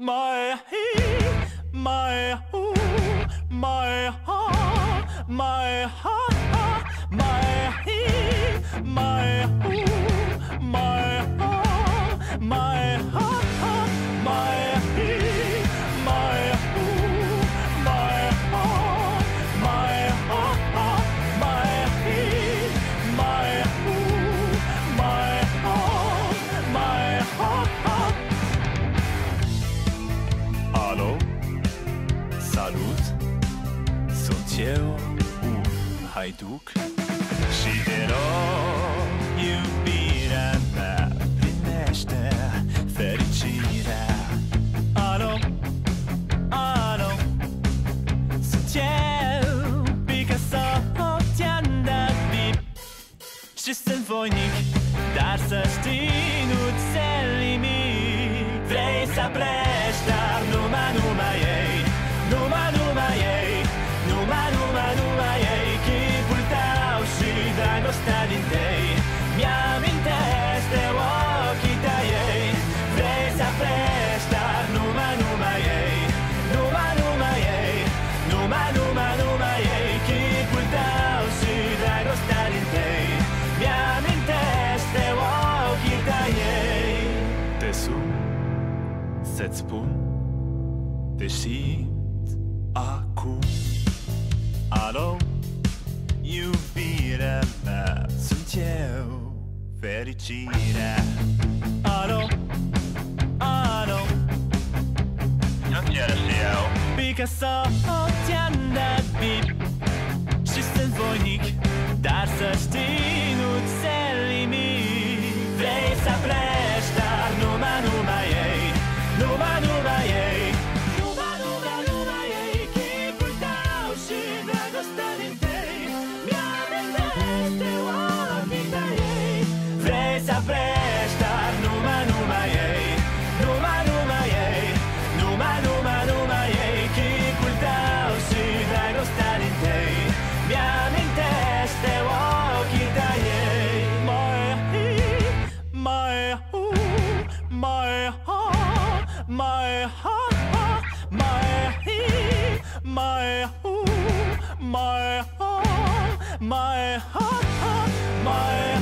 My he, my ooh, my ha, my ha, ha, my he, my ooh, my ha, my ha, salut, sunt eu, un haiduc? Și te rog, iubirea mea, primește fericirea. Alo, alo, sunt eu, Picasso, ți-am dat bip. Și sunt voinic Dar să știi, nu-ți se nimic Vrei să pleci, dar numai, să-ți spun? Te simt acum. Alo, iubirea mea Sunt eu, fericirea. Alo, alo? Nu cer să iau Picasso ți-am dat bip Și sunt voinic Dar my heart, my he, my who, my all, my heart, heart my.